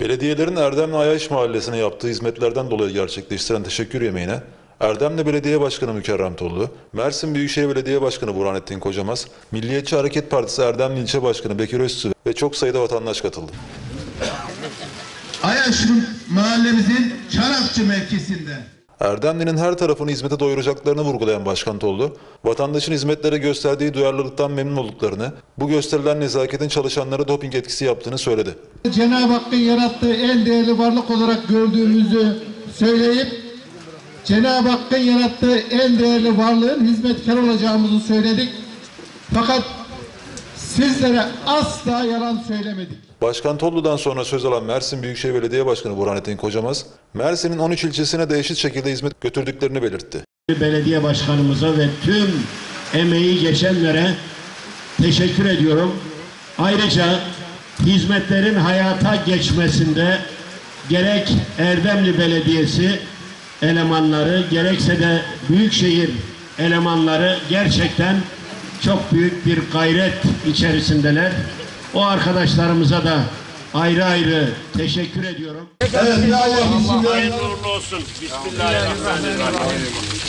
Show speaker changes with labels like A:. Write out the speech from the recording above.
A: Belediyelerin Erdemli Ayaş Mahallesi'ne yaptığı hizmetlerden dolayı gerçekleştiren teşekkür yemeğine Erdemli Belediye Başkanı Mükerrem Tollu, Mersin Büyükşehir Belediye Başkanı Burhanettin Kocamaz, Milliyetçi Hareket Partisi Erdemli İlçe Başkanı Bekir Öztü ve çok sayıda vatandaş katıldı.
B: Ayaşlı mahallemizin Çanakçı mevkisinde.
A: Erdemli'nin her tarafını hizmete doyuracaklarını vurgulayan Başkan Tollu, vatandaşın hizmetlere gösterdiği duyarlılıktan memnun olduklarını, bu gösterilen nezaketin çalışanlara doping etkisi yaptığını söyledi.
C: Cenab-ı Hakk'ın yarattığı en değerli varlık olarak gördüğümüzü söyleyip Cenab-ı Hakk'ın yarattığı en değerli varlığın hizmetkar olacağımızı söyledik. Fakat sizlere asla yalan söylemedik.
A: Başkan Tollu'dan sonra söz alan Mersin Büyükşehir Belediye Başkanı Burhanettin Kocamaz, Mersin'in 13 ilçesine de eşit şekilde hizmet götürdüklerini belirtti.
D: belediye başkanımıza ve tüm emeği geçenlere teşekkür ediyorum. Ayrıca hizmetlerin hayata geçmesinde gerek Erdemli Belediyesi elemanları gerekse de Büyükşehir elemanları gerçekten çok büyük bir gayret içerisindeler. O arkadaşlarımıza da ayrı ayrı teşekkür ediyorum.
B: Evet, Allah
E: Allah hayırlı uğurlu olsun. Bismillahirrahmanirrahim.